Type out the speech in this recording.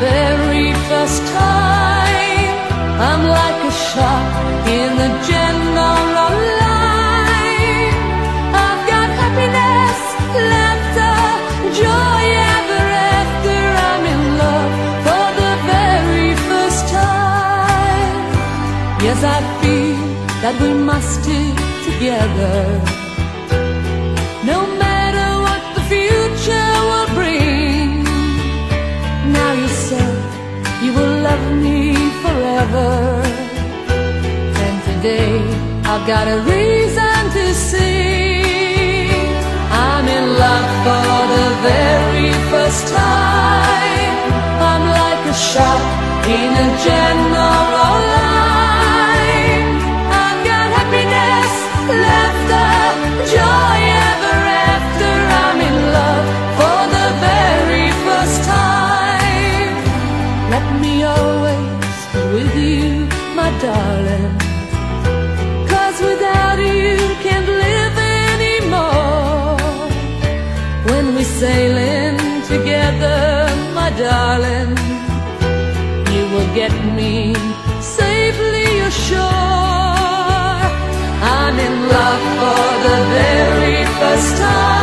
very first time. I'm like a shot in the general line. I've got happiness, laughter, joy ever after. I'm in love for the very first time. Yes, I feel that we must stick together. Forever. And today I've got a reason to sing. I'm in love for the very first time. I'm like a shot in a general line. I've got happiness, laughter, joy ever after. I'm in love for the very first time. Let me always with you, my darling. Cause without you can't live anymore. When we're sailing together, my darling, you will get me safely ashore. I'm in love for the very first time.